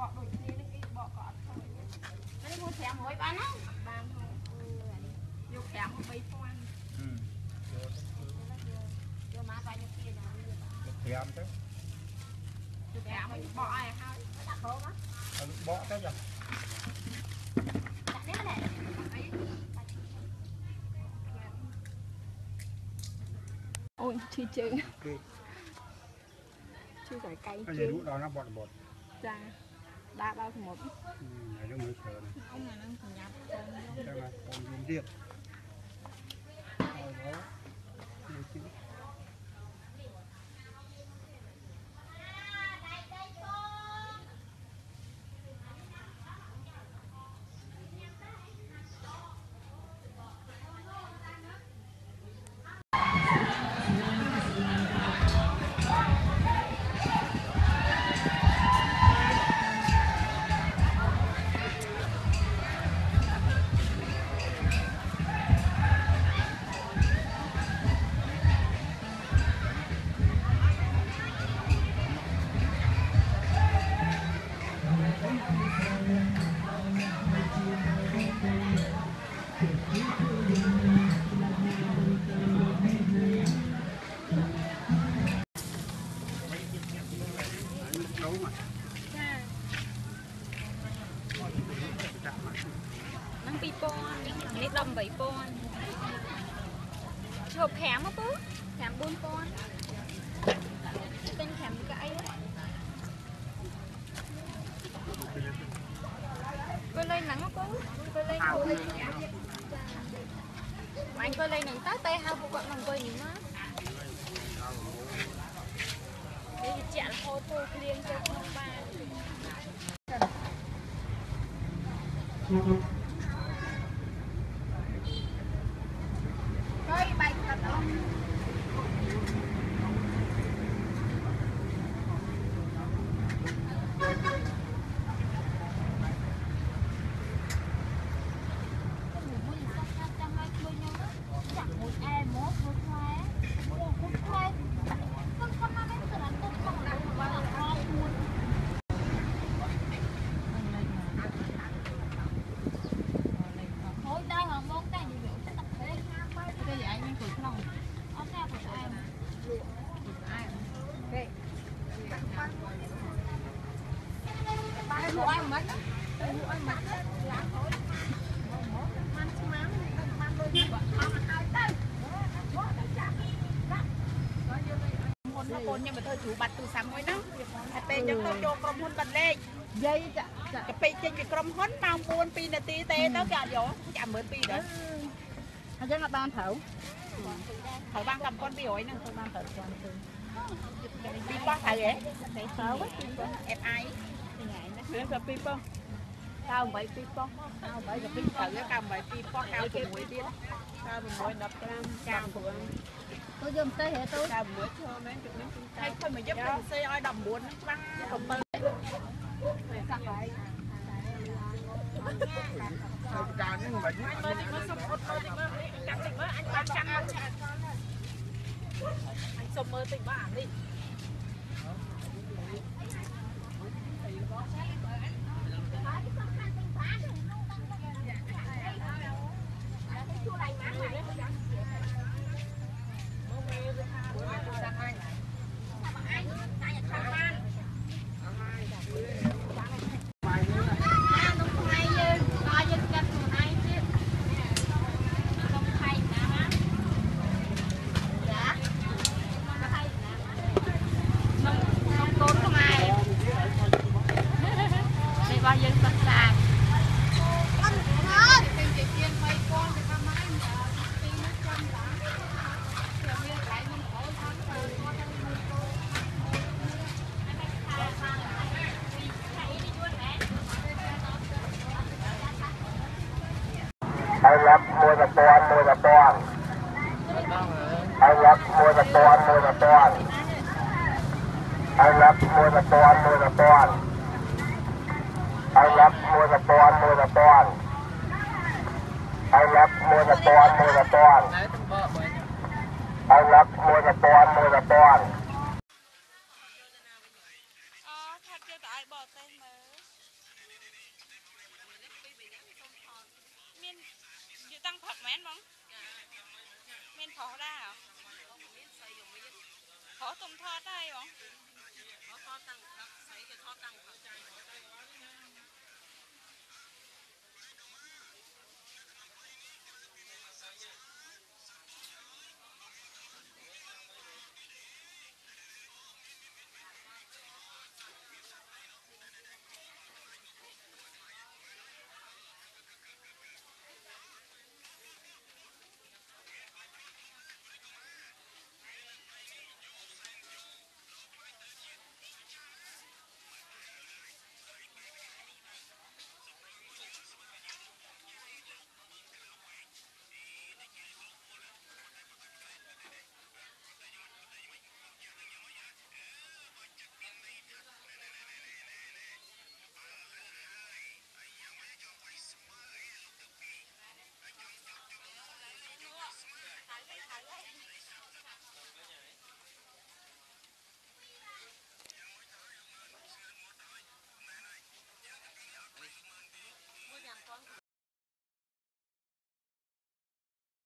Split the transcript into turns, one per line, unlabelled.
បកដូចគ្នានេះគេបកក៏អត់ខុស
នេះមួ
យ500បានណាបានហើយយក
5 3000ហឹម
យកមក
បាយយកទៀ
តយក5ទៅ
យក5ឲ្យបក
ឲ្យហើយដាក់ក្រោ
មហ្នឹងបកទៅចាដាក់នេះមកដាក់អូយឈឺជើងឈឺតែកែងជើងឲ្យរੂដល់ណាបត់បត់ចា ba bao một. Ừ, nó mới
sờn. Ông này nó nhập con. Chắc là con dùng điệp. hộp khám á bố khám buôn con. Tên khám cái ấy cô lên nắng á bố cô lên cô lên mà anh cô lên nắng tát tay hao bố quặng lòng cô nhìn má đây thì chạm hô tô liền cho
con ba. Thank you. កកូនខ្ញុំទៅធ្វើជ្រូបាត់ទូរស័ព្ទមួយហ្នឹងហើយពេលអញ្ចឹងទៅចូលក្រុមហ៊ុនបាត់លេខ
dây chả chả
ទៅពេលចេញពីក្រុមហ៊ុនម៉ោង4 2នាទីទេទៅគេអត់យកចាក់12000ដែរ
anh chắc là ban thấu
ត្រូវបានកម្មពន្ធ200ហ្នឹង
tôi ban thấu cho anh tôi
ពីបោះត្រូវហ៎
thấy thấu ấy
FI
មានតែពីរប៉ុស្តិ៍កៅ8ពីរប៉ុស្តិ៍កៅ8ទៅពីរ
ទៅកៅ8ពីរប៉ុស្តិ៍កៅ6ទៀត
កៅ6 15កៅ9ទៅយកទៅហេតុកៅ
6ឈើមែនជុំនេះជុំកៅខ្ញុំមកយកទៅសេឲ្យ19ហ្នឹងច្បាស់7
កាក់ហើយ
ទៅកាននេះមិនបាច់មើលនេះមើលសុំអត់ទៅនេះ
មើលកាត់នេះមើលអញបានចាំមកឆាតអញសុំមើលតិចបាទនេះ
รับมวยตะตอนมวยตะตอนไอ้รับมวยตะตอนมวยตะตอนไอ้รับมวยตะตอนมวยตะตอนไอ้รับมวยตะตอนมวยตะตอนไอ้รับมวยตะตอนมวยตะตอนไอ้รับมวยตะตอนมวยตะตอน
ขาได้เหรอขอตุ่มทอ
ดได้
หรอขอทอตังครับใส่จะทอตังครับ